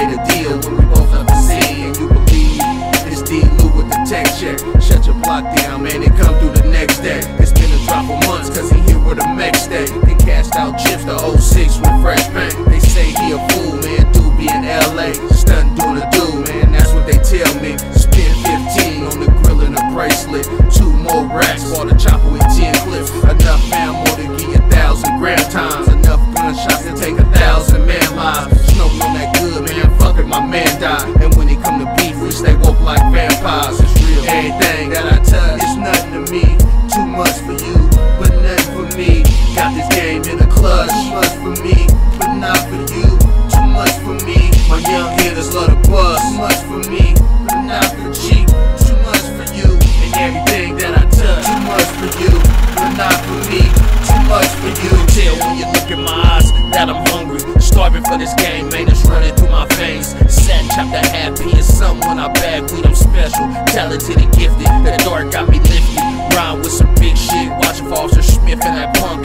made a deal when we both left the sea. And you believe it's D. Lou with the tech check. Shut your block down, man, and come through the next day. It's been a drop for months, cause he here with a mech stay. Then cashed out chips to 06 with fresh paint. They say he a fool, man, do be in LA. Stun doing a do, man, this game in a clutch. Too much for me, but not for you. Too much for me. My young hitters love the buzz. Too much for me, but not for cheap. Too much for you, and everything that I touch. Too much for you, but not for me. Too much for you. Tell when you look in my eyes that I'm hungry. Starving for this game, man, it's running through my veins. Chopped a half P and some when I bag weed, I'm special. Talented and gifted, the dark got me lifted. Rhyme with some big shit, watching Officer Smith and that punk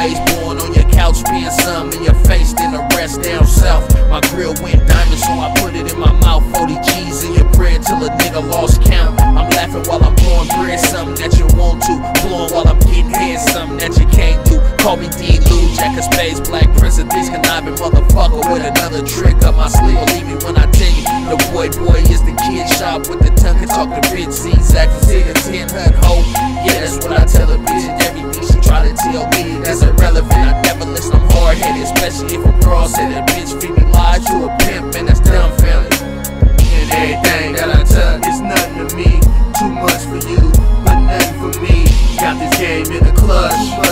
ways, born on your couch, being some in your face, then the rest down south. My grill went diamond, so I put it in my mouth. 40 G's in your bread till a nigga lost count. I'm laughing while I'm blowing bread, something that you want to. Blowing while I'm getting head, something that you can't do. Call me D. Lou, Jack of Spades, Black Prince of these conniving motherfucker with another trick up my sleeve. Believe me when I tell you, the boy boy is the kid shop with the tongue and talk to bitch acting see a 10 hut hoe. Yeah, that's what I tell a to a pimp, and that's dumb family. And everything that I touch is nothing to me. Too much for you, but nothing for me. Got this game in the clutch.